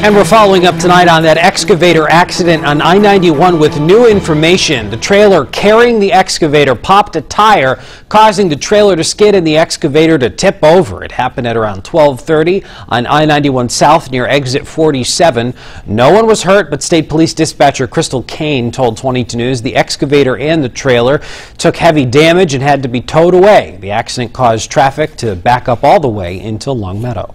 And we're following up tonight on that excavator accident on I-91 with new information. The trailer carrying the excavator popped a tire, causing the trailer to skid and the excavator to tip over. It happened at around 1230 on I-91 South near exit 47. No one was hurt, but State Police Dispatcher Crystal Kane told 22 News the excavator and the trailer took heavy damage and had to be towed away. The accident caused traffic to back up all the way into Longmeadow.